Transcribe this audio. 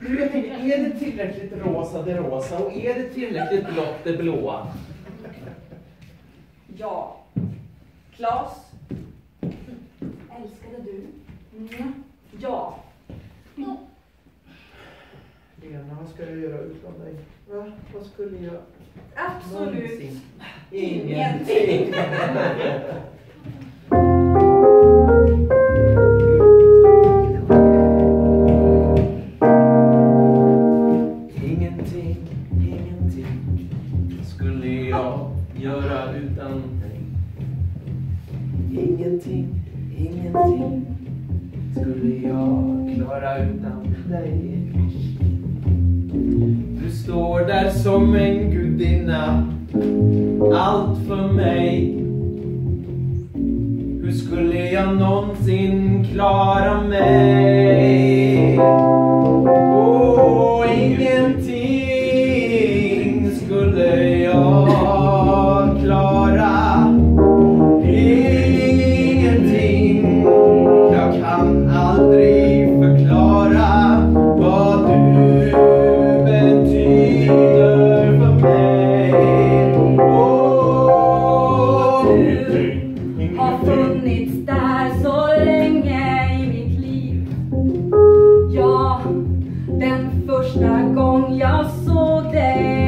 Du, jag tänker, är det tillräckligt rosa det rosa och är det tillräckligt blått det blåa? Ja. Klas? Älskade du? Mm. Ja. Lena, vad ska jag göra utan dig? Va? Vad skulle jag... Absolut Någonsin. Ingenting, göra utan dig. Ingenting, ingenting skulle jag klara utan dig. Du står där som en gudinna, allt för mig. Hur skulle jag någonsin klara mig? Åh, Har funnits där så länge i mitt liv. Ja, den första gång jag såg dig